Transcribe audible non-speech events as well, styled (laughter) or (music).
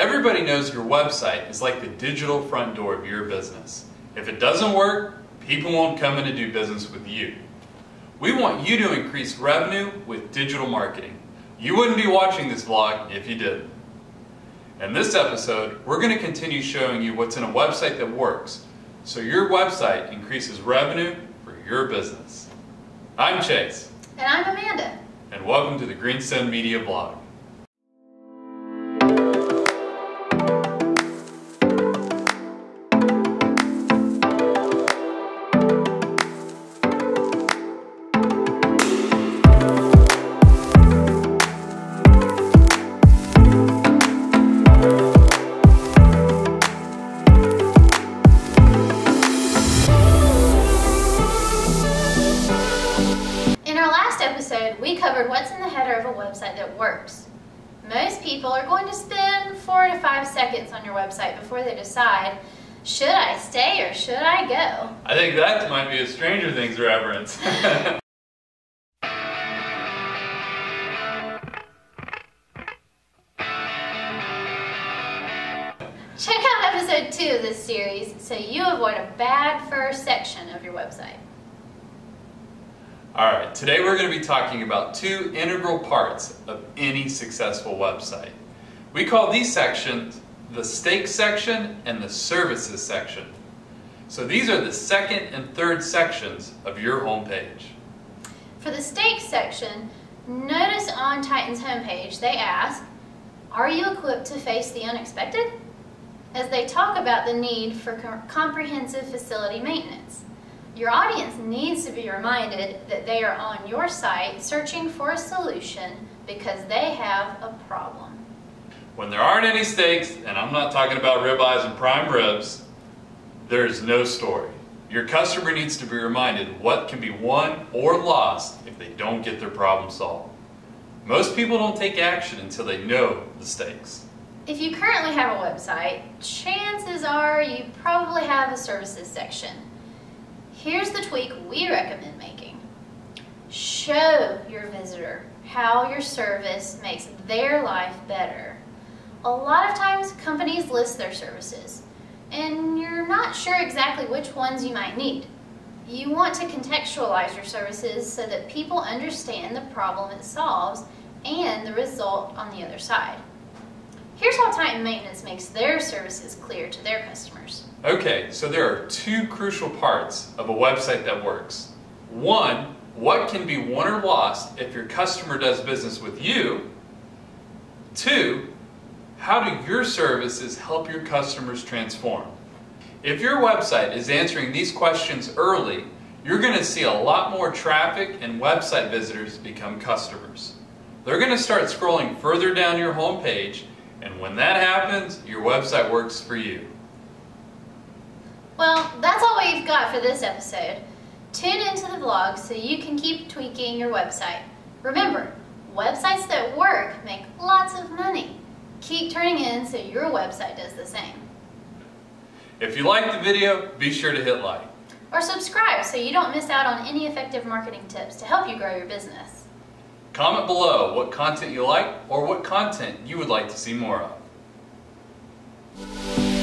Everybody knows your website is like the digital front door of your business. If it doesn't work, people won't come in to do business with you. We want you to increase revenue with digital marketing. You wouldn't be watching this vlog if you didn't. In this episode, we're going to continue showing you what's in a website that works, so your website increases revenue for your business. I'm Chase. And I'm Amanda. And welcome to the Greenstone Media vlog. We covered what's in the header of a website that works. Most people are going to spend four to five seconds on your website before they decide, should I stay or should I go? I think that might be a Stranger Things reference. (laughs) Check out episode 2 of this series so you avoid a bad first section of your website. Alright, today we're going to be talking about two integral parts of any successful website. We call these sections the stakes section and the services section. So these are the second and third sections of your homepage. For the stakes section, notice on Titan's homepage they ask, are you equipped to face the unexpected? As they talk about the need for comprehensive facility maintenance. Your audience needs to be reminded that they are on your site searching for a solution because they have a problem. When there aren't any steaks, and I'm not talking about ribeyes and prime ribs, there's no story. Your customer needs to be reminded what can be won or lost if they don't get their problem solved. Most people don't take action until they know the stakes. If you currently have a website, chances are you probably have a services section. Here's the tweak we recommend making. Show your visitor how your service makes their life better. A lot of times companies list their services and you're not sure exactly which ones you might need. You want to contextualize your services so that people understand the problem it solves and the result on the other side. Here's how Titan Maintenance makes their services clear to their customers. Okay, so there are two crucial parts of a website that works. One, what can be won or lost if your customer does business with you? Two, how do your services help your customers transform? If your website is answering these questions early, you're going to see a lot more traffic and website visitors become customers. They're going to start scrolling further down your homepage and when that happens, your website works for you. Well, that's all we've got for this episode. Tune into the vlog so you can keep tweaking your website. Remember, websites that work make lots of money. Keep turning in so your website does the same. If you liked the video, be sure to hit like. Or subscribe so you don't miss out on any effective marketing tips to help you grow your business. Comment below what content you like or what content you would like to see more of.